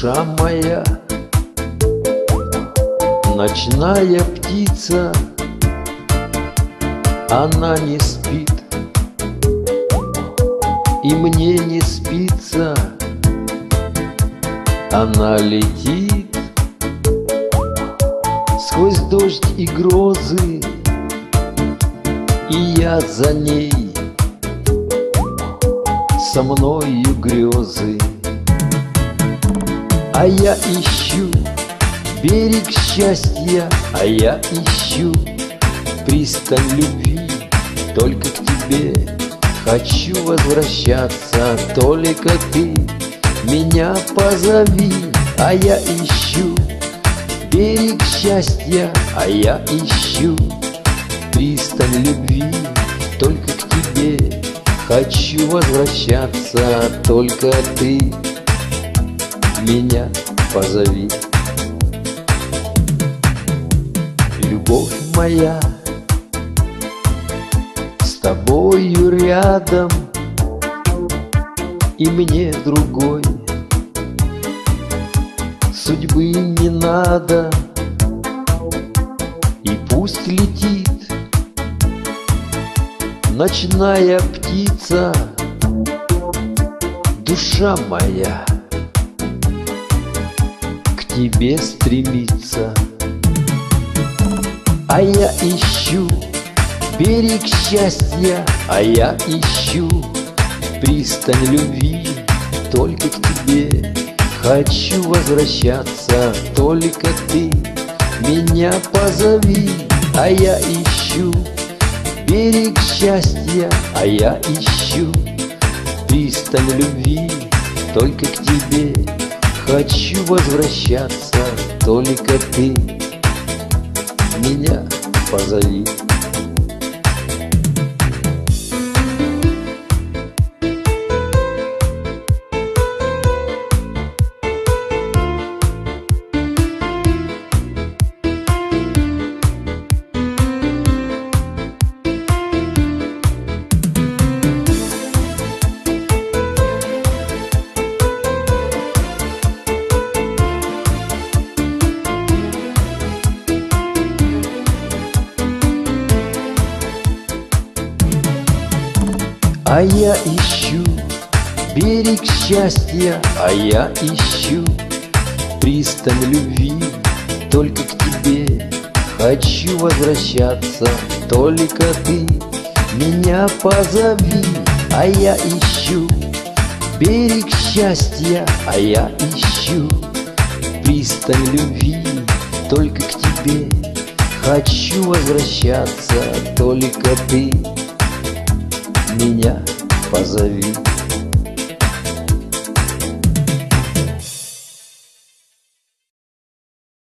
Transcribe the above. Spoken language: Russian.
душа моя, Ночная птица, она не спит, И мне не спится, она летит Сквозь дождь и грозы, И я за ней, со мною грезы. А я ищу берег счастья, а я ищу пристань любви только к тебе. Хочу возвращаться, только ты меня позови, а я ищу берег счастья, а я ищу пристань любви только к тебе. Хочу возвращаться, только ты меня позови. Любовь моя, с тобою рядом, И мне другой. Судьбы не надо, И пусть летит Ночная птица, душа моя — тебе стремиться. А я ищу берег счастья, а я ищу пристань любви только к тебе. Хочу возвращаться, только ты меня позови, а я ищу берег счастья, а я ищу пристань любви только к тебе. Хочу возвращаться, только ты меня позови. А я ищу берег счастья, а я ищу пристань любви только к тебе. Хочу возвращаться, только ты меня позови, а я ищу берег счастья, а я ищу пристань любви только к тебе. Хочу возвращаться, только ты меня позови.